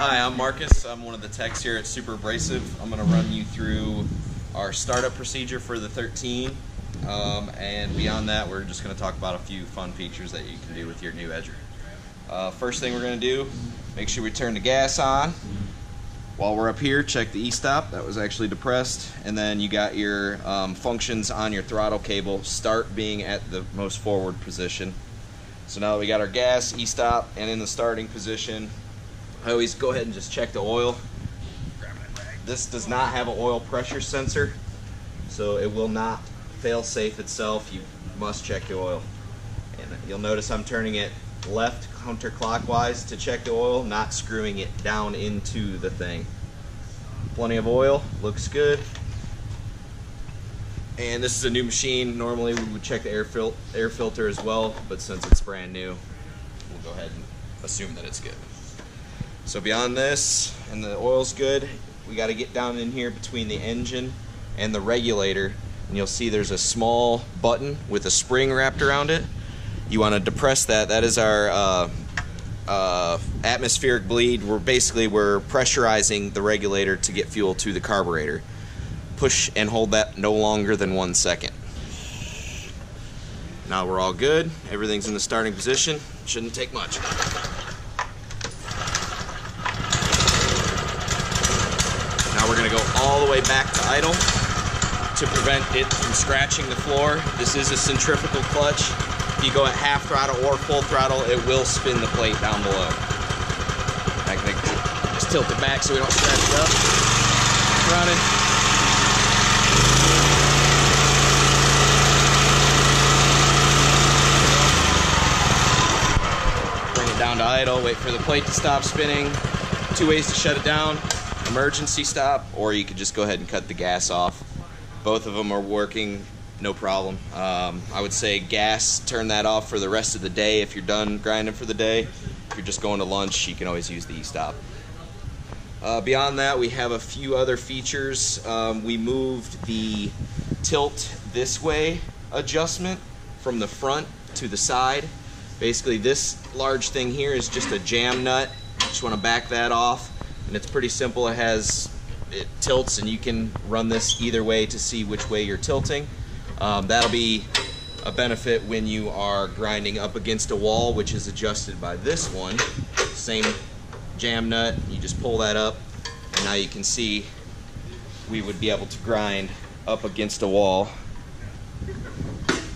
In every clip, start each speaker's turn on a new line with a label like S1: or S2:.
S1: Hi, I'm Marcus. I'm one of the techs here at Superabrasive. I'm going to run you through our startup procedure for the 13. Um, and beyond that, we're just going to talk about a few fun features that you can do with your new edger. Uh, first thing we're going to do, make sure we turn the gas on. While we're up here, check the e-stop. That was actually depressed. And then you got your um, functions on your throttle cable, start being at the most forward position. So now that we got our gas, e-stop, and in the starting position, I always go ahead and just check the oil. This does not have an oil pressure sensor, so it will not fail safe itself. You must check the oil. And you'll notice I'm turning it left counterclockwise to check the oil, not screwing it down into the thing. Plenty of oil, looks good. And this is a new machine. Normally we would check the air, fil air filter as well, but since it's brand new, we'll go ahead and assume that it's good. So beyond this, and the oil's good, we got to get down in here between the engine and the regulator, and you'll see there's a small button with a spring wrapped around it. You want to depress that. That is our uh, uh, atmospheric bleed. We're basically we're pressurizing the regulator to get fuel to the carburetor. Push and hold that no longer than one second. Now we're all good. Everything's in the starting position. Shouldn't take much. Now we're going to go all the way back to idle to prevent it from scratching the floor. This is a centrifugal clutch. If you go at half throttle or full throttle, it will spin the plate down below. I can just tilt it back so we don't scratch it up. Running. Bring it down to idle, wait for the plate to stop spinning. Two ways to shut it down emergency stop, or you could just go ahead and cut the gas off. Both of them are working, no problem. Um, I would say gas, turn that off for the rest of the day if you're done grinding for the day. If you're just going to lunch, you can always use the e-stop. Uh, beyond that, we have a few other features. Um, we moved the tilt this way adjustment from the front to the side. Basically, this large thing here is just a jam nut. Just want to back that off and it's pretty simple. It has it tilts, and you can run this either way to see which way you're tilting. Um, that'll be a benefit when you are grinding up against a wall, which is adjusted by this one. Same jam nut. You just pull that up, and now you can see we would be able to grind up against a wall.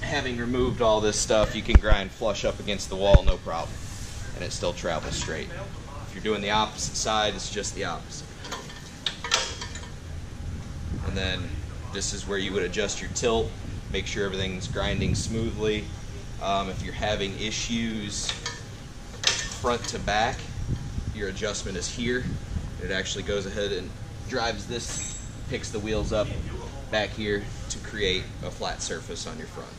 S1: Having removed all this stuff, you can grind flush up against the wall, no problem, and it still travels straight you're doing the opposite side, it's just the opposite. And then this is where you would adjust your tilt, make sure everything's grinding smoothly. Um, if you're having issues front to back, your adjustment is here. It actually goes ahead and drives this, picks the wheels up back here to create a flat surface on your front.